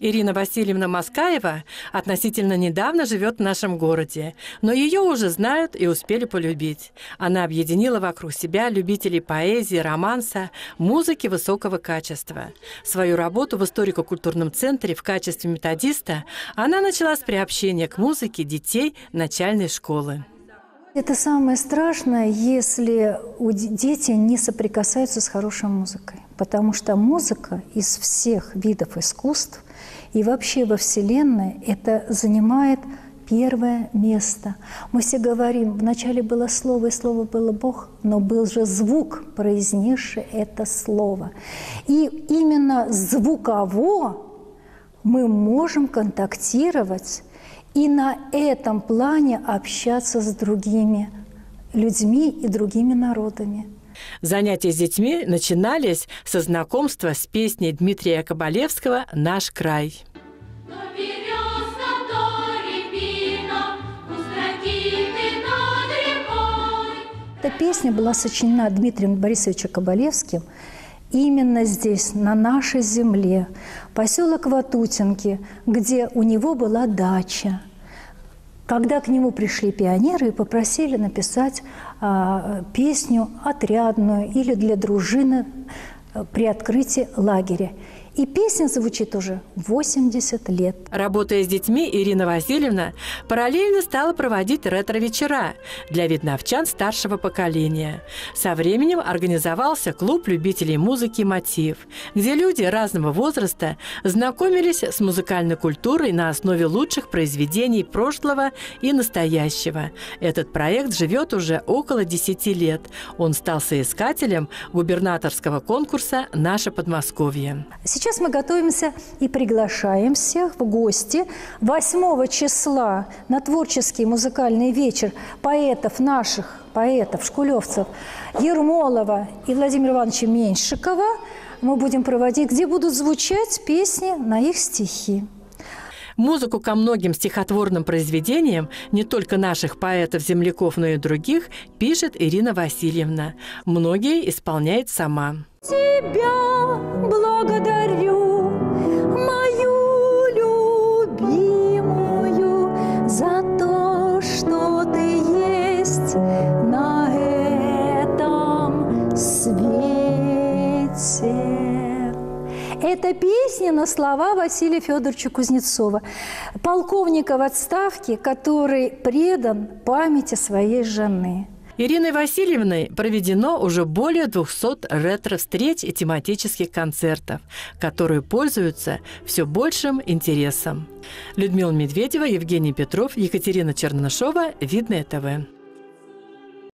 Ирина Васильевна Маскаева относительно недавно живет в нашем городе, но ее уже знают и успели полюбить. Она объединила вокруг себя любителей поэзии, романса, музыки высокого качества. Свою работу в историко-культурном центре в качестве методиста она начала с приобщения к музыке детей начальной школы. Это самое страшное, если дети не соприкасаются с хорошей музыкой. Потому что музыка из всех видов искусств и вообще во Вселенной это занимает первое место. Мы все говорим, вначале было слово, и слово было Бог, но был же звук, произнесший это слово. И именно звуково мы можем контактировать и на этом плане общаться с другими людьми и другими народами. Занятия с детьми начинались со знакомства с песней Дмитрия Кабалевского «Наш край». Эта песня была сочинена Дмитрием Борисовичем Кабалевским именно здесь, на нашей земле, поселок Ватутинки, где у него была дача – когда к нему пришли пионеры и попросили написать а, песню отрядную или для дружины а, при открытии лагеря. И песня звучит уже 80 лет. Работая с детьми, Ирина Васильевна параллельно стала проводить ретро-вечера для видновчан старшего поколения. Со временем организовался клуб любителей музыки «Мотив», где люди разного возраста знакомились с музыкальной культурой на основе лучших произведений прошлого и настоящего. Этот проект живет уже около 10 лет. Он стал соискателем губернаторского конкурса «Наше Подмосковье». Сейчас Сейчас мы готовимся и приглашаем всех в гости 8 числа на творческий музыкальный вечер поэтов наших, поэтов, шкулевцев Ермолова и Владимира Ивановича Меньшикова мы будем проводить, где будут звучать песни на их стихи. Музыку ко многим стихотворным произведениям, не только наших поэтов-земляков, но и других, пишет Ирина Васильевна. Многие исполняет сама. Тебя благодарю, мою любимую, за то, что ты есть на этом свете. Это песня на слова Василия Федоровича Кузнецова, полковника в отставке, который предан памяти своей жены. Ириной Васильевной проведено уже более 200 ретро-встреч и тематических концертов, которые пользуются все большим интересом. Людмила Медведева, Евгений Петров, Екатерина Чернышова, Видное ТВ.